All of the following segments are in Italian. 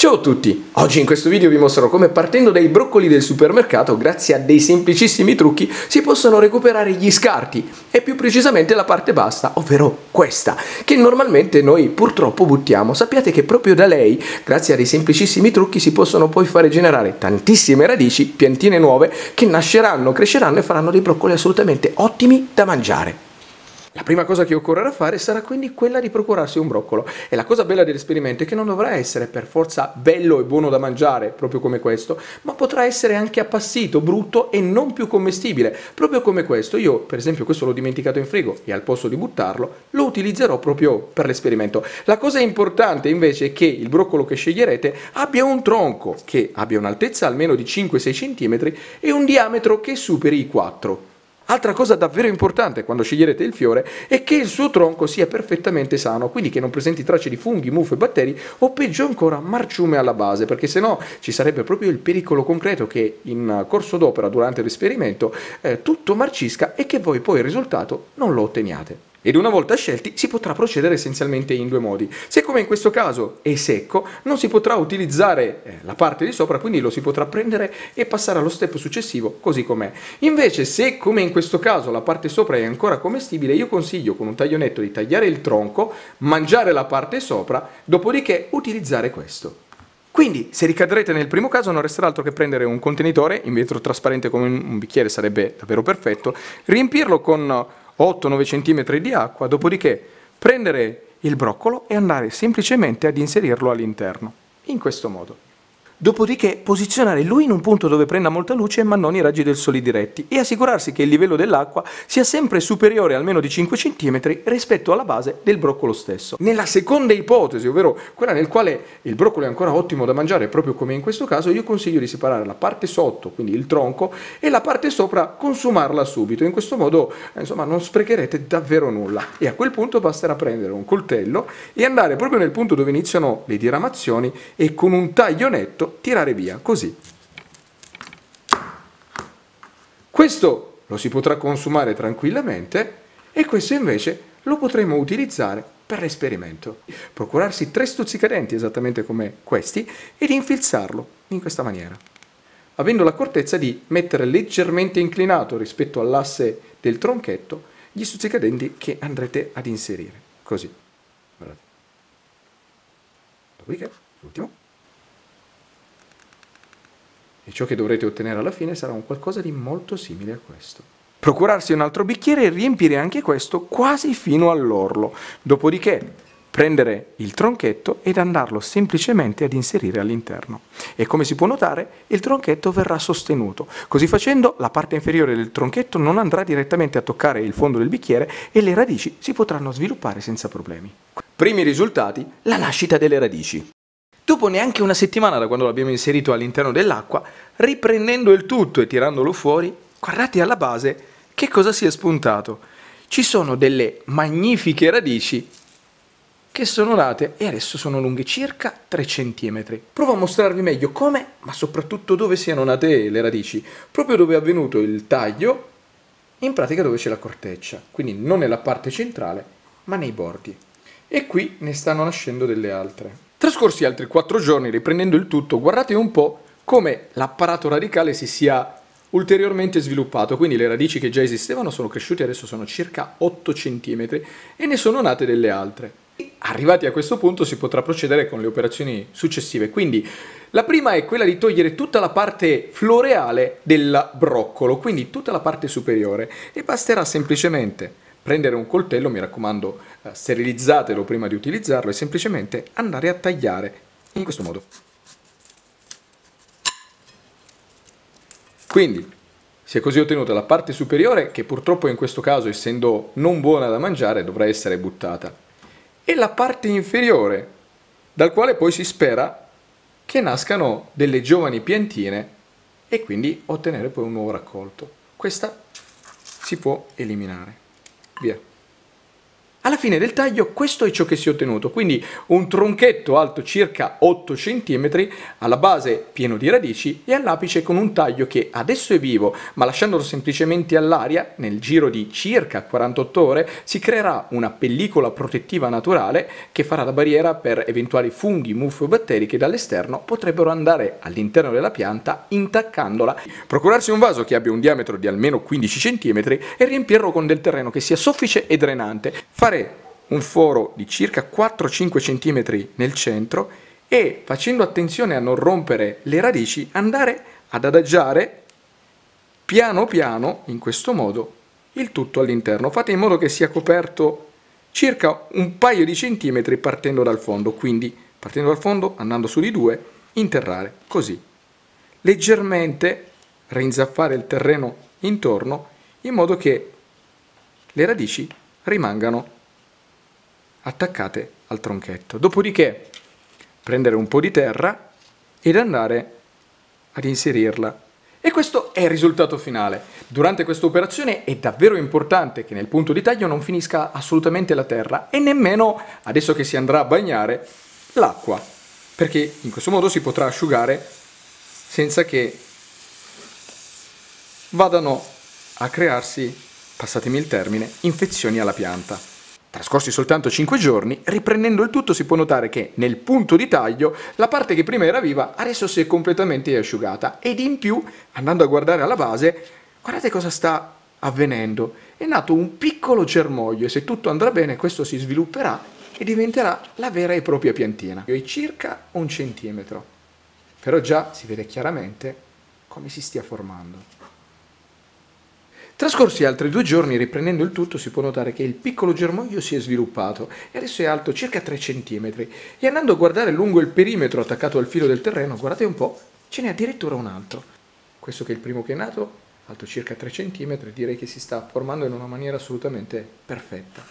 Ciao a tutti! Oggi in questo video vi mostrerò come partendo dai broccoli del supermercato, grazie a dei semplicissimi trucchi, si possono recuperare gli scarti e più precisamente la parte bassa, ovvero questa, che normalmente noi purtroppo buttiamo. Sappiate che proprio da lei, grazie a dei semplicissimi trucchi, si possono poi fare generare tantissime radici, piantine nuove, che nasceranno, cresceranno e faranno dei broccoli assolutamente ottimi da mangiare. La prima cosa che occorrerà fare sarà quindi quella di procurarsi un broccolo e la cosa bella dell'esperimento è che non dovrà essere per forza bello e buono da mangiare, proprio come questo, ma potrà essere anche appassito, brutto e non più commestibile, proprio come questo. Io per esempio questo l'ho dimenticato in frigo e al posto di buttarlo lo utilizzerò proprio per l'esperimento. La cosa importante invece è che il broccolo che sceglierete abbia un tronco che abbia un'altezza almeno di 5-6 cm e un diametro che superi i 4 Altra cosa davvero importante quando sceglierete il fiore è che il suo tronco sia perfettamente sano, quindi che non presenti tracce di funghi, muffe, batteri o peggio ancora marciume alla base, perché se no ci sarebbe proprio il pericolo concreto che in corso d'opera durante l'esperimento eh, tutto marcisca e che voi poi il risultato non lo otteniate. Ed una volta scelti si potrà procedere essenzialmente in due modi. Se come in questo caso è secco, non si potrà utilizzare eh, la parte di sopra, quindi lo si potrà prendere e passare allo step successivo così com'è. Invece se come in questo caso la parte sopra è ancora commestibile, io consiglio con un taglionetto di tagliare il tronco, mangiare la parte sopra, dopodiché utilizzare questo. Quindi, se ricadrete nel primo caso, non resterà altro che prendere un contenitore in vetro trasparente come un bicchiere, sarebbe davvero perfetto, riempirlo con 8-9 cm di acqua, dopodiché prendere il broccolo e andare semplicemente ad inserirlo all'interno, in questo modo. Dopodiché posizionare lui in un punto dove prenda molta luce ma non i raggi del sole diretti e assicurarsi che il livello dell'acqua sia sempre superiore almeno di 5 cm rispetto alla base del broccolo stesso. Nella seconda ipotesi, ovvero quella nel quale il broccolo è ancora ottimo da mangiare, proprio come in questo caso, io consiglio di separare la parte sotto, quindi il tronco, e la parte sopra consumarla subito. In questo modo, insomma, non sprecherete davvero nulla. E a quel punto basterà prendere un coltello e andare proprio nel punto dove iniziano le diramazioni e con un taglio netto tirare via, così. Questo lo si potrà consumare tranquillamente e questo invece lo potremo utilizzare per l'esperimento. Procurarsi tre stuzzicadenti esattamente come questi ed infilzarlo in questa maniera, avendo l'accortezza di mettere leggermente inclinato rispetto all'asse del tronchetto gli stuzzicadenti che andrete ad inserire, così. Guardate. Dopodiché, l'ultimo e ciò che dovrete ottenere alla fine sarà un qualcosa di molto simile a questo. Procurarsi un altro bicchiere e riempire anche questo quasi fino all'orlo, dopodiché prendere il tronchetto ed andarlo semplicemente ad inserire all'interno. E come si può notare, il tronchetto verrà sostenuto. Così facendo, la parte inferiore del tronchetto non andrà direttamente a toccare il fondo del bicchiere e le radici si potranno sviluppare senza problemi. Primi risultati, la nascita delle radici. Dopo neanche una settimana da quando l'abbiamo inserito all'interno dell'acqua, riprendendo il tutto e tirandolo fuori, guardate alla base che cosa si è spuntato. Ci sono delle magnifiche radici che sono nate e adesso sono lunghe circa 3 cm. Provo a mostrarvi meglio come, ma soprattutto dove siano nate le radici. Proprio dove è avvenuto il taglio, in pratica dove c'è la corteccia, quindi non nella parte centrale, ma nei bordi. E qui ne stanno nascendo delle altre. Trascorsi altri quattro giorni, riprendendo il tutto, guardate un po' come l'apparato radicale si sia ulteriormente sviluppato, quindi le radici che già esistevano sono cresciute, adesso sono circa 8 cm e ne sono nate delle altre. Arrivati a questo punto si potrà procedere con le operazioni successive, quindi la prima è quella di togliere tutta la parte floreale del broccolo, quindi tutta la parte superiore e basterà semplicemente prendere un coltello, mi raccomando eh, sterilizzatelo prima di utilizzarlo e semplicemente andare a tagliare in questo modo. Quindi si è così ottenuta la parte superiore che purtroppo in questo caso essendo non buona da mangiare dovrà essere buttata e la parte inferiore dal quale poi si spera che nascano delle giovani piantine e quindi ottenere poi un nuovo raccolto. Questa si può eliminare. Via. Alla fine del taglio questo è ciò che si è ottenuto, quindi un tronchetto alto circa 8 cm, alla base pieno di radici e all'apice con un taglio che adesso è vivo, ma lasciandolo semplicemente all'aria, nel giro di circa 48 ore, si creerà una pellicola protettiva naturale che farà da barriera per eventuali funghi, muffe o batteri che dall'esterno potrebbero andare all'interno della pianta intaccandola. Procurarsi un vaso che abbia un diametro di almeno 15 cm e riempirlo con del terreno che sia soffice e drenante. Fare fare un foro di circa 4-5 cm nel centro e facendo attenzione a non rompere le radici andare ad adagiare piano piano in questo modo il tutto all'interno. Fate in modo che sia coperto circa un paio di centimetri partendo dal fondo, quindi partendo dal fondo andando su di due, interrare così. Leggermente rinzaffare il terreno intorno in modo che le radici rimangano attaccate al tronchetto. Dopodiché prendere un po' di terra ed andare ad inserirla. E questo è il risultato finale. Durante questa operazione è davvero importante che nel punto di taglio non finisca assolutamente la terra e nemmeno, adesso che si andrà a bagnare, l'acqua, perché in questo modo si potrà asciugare senza che vadano a crearsi, passatemi il termine, infezioni alla pianta. Trascorsi soltanto 5 giorni, riprendendo il tutto si può notare che nel punto di taglio la parte che prima era viva adesso si è completamente asciugata ed in più, andando a guardare alla base, guardate cosa sta avvenendo. È nato un piccolo germoglio e se tutto andrà bene questo si svilupperà e diventerà la vera e propria piantina. È circa un centimetro, però già si vede chiaramente come si stia formando. Trascorsi altri due giorni, riprendendo il tutto, si può notare che il piccolo germoglio si è sviluppato e adesso è alto circa 3 cm e andando a guardare lungo il perimetro attaccato al filo del terreno, guardate un po', ce n'è addirittura un altro. Questo che è il primo che è nato, alto circa 3 cm, direi che si sta formando in una maniera assolutamente perfetta.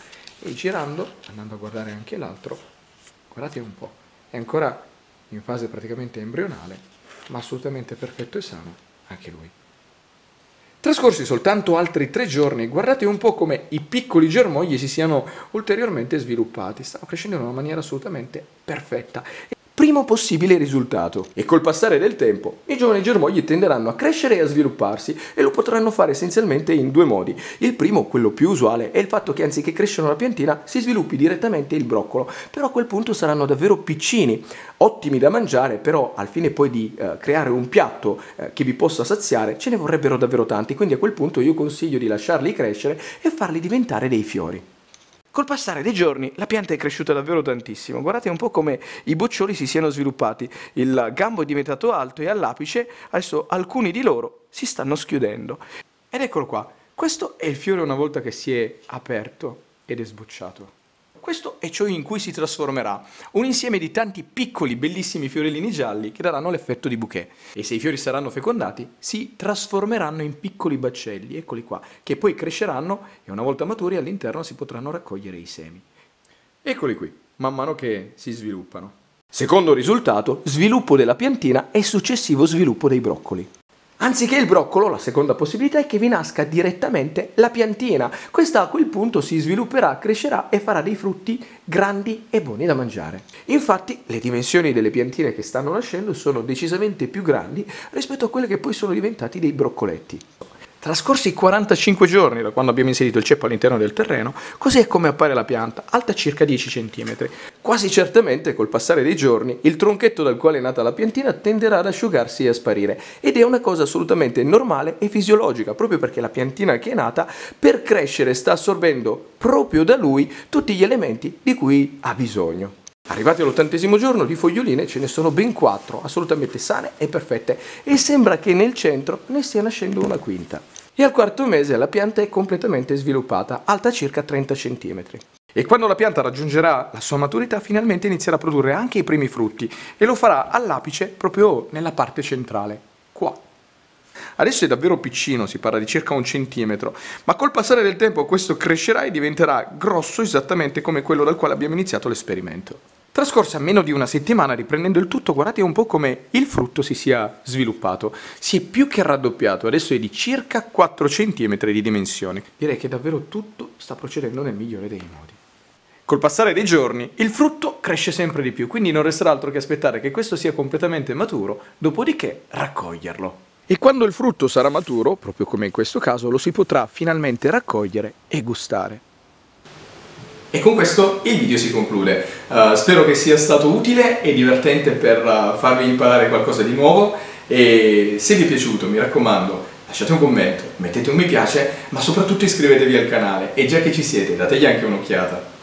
E girando, andando a guardare anche l'altro, guardate un po', è ancora in fase praticamente embrionale, ma assolutamente perfetto e sano anche lui. Trascorsi soltanto altri tre giorni, guardate un po' come i piccoli germogli si siano ulteriormente sviluppati, stanno crescendo in una maniera assolutamente perfetta primo possibile risultato. E col passare del tempo i giovani germogli tenderanno a crescere e a svilupparsi e lo potranno fare essenzialmente in due modi. Il primo, quello più usuale, è il fatto che anziché crescere una piantina si sviluppi direttamente il broccolo, però a quel punto saranno davvero piccini, ottimi da mangiare, però al fine poi di eh, creare un piatto eh, che vi possa saziare ce ne vorrebbero davvero tanti, quindi a quel punto io consiglio di lasciarli crescere e farli diventare dei fiori. Col passare dei giorni la pianta è cresciuta davvero tantissimo, guardate un po' come i boccioli si siano sviluppati, il gambo è diventato alto e all'apice adesso alcuni di loro si stanno schiudendo. Ed eccolo qua, questo è il fiore una volta che si è aperto ed è sbocciato. Questo è ciò in cui si trasformerà, un insieme di tanti piccoli bellissimi fiorellini gialli che daranno l'effetto di bouquet. E se i fiori saranno fecondati, si trasformeranno in piccoli baccelli, eccoli qua, che poi cresceranno e una volta maturi all'interno si potranno raccogliere i semi. Eccoli qui, man mano che si sviluppano. Secondo risultato, sviluppo della piantina e successivo sviluppo dei broccoli. Anziché il broccolo, la seconda possibilità è che vi nasca direttamente la piantina. Questa a quel punto si svilupperà, crescerà e farà dei frutti grandi e buoni da mangiare. Infatti le dimensioni delle piantine che stanno nascendo sono decisamente più grandi rispetto a quelle che poi sono diventati dei broccoletti. Trascorsi 45 giorni da quando abbiamo inserito il ceppo all'interno del terreno, così è come appare la pianta, alta circa 10 cm. Quasi certamente col passare dei giorni il tronchetto dal quale è nata la piantina tenderà ad asciugarsi e a sparire ed è una cosa assolutamente normale e fisiologica, proprio perché la piantina che è nata per crescere sta assorbendo proprio da lui tutti gli elementi di cui ha bisogno. Arrivati all'ottantesimo giorno di foglioline ce ne sono ben quattro, assolutamente sane e perfette, e sembra che nel centro ne stia nascendo una quinta. E al quarto mese la pianta è completamente sviluppata, alta circa 30 cm. E quando la pianta raggiungerà la sua maturità finalmente inizierà a produrre anche i primi frutti e lo farà all'apice proprio nella parte centrale, qua. Adesso è davvero piccino, si parla di circa un centimetro, ma col passare del tempo questo crescerà e diventerà grosso esattamente come quello dal quale abbiamo iniziato l'esperimento. Trascorsa meno di una settimana, riprendendo il tutto, guardate un po' come il frutto si sia sviluppato. Si è più che raddoppiato, adesso è di circa 4 cm di dimensioni. Direi che davvero tutto sta procedendo nel migliore dei modi. Col passare dei giorni il frutto cresce sempre di più, quindi non resterà altro che aspettare che questo sia completamente maturo, dopodiché raccoglierlo. E quando il frutto sarà maturo, proprio come in questo caso, lo si potrà finalmente raccogliere e gustare. E con questo il video si conclude. Uh, spero che sia stato utile e divertente per uh, farvi imparare qualcosa di nuovo e se vi è piaciuto mi raccomando lasciate un commento, mettete un mi piace ma soprattutto iscrivetevi al canale e già che ci siete dategli anche un'occhiata.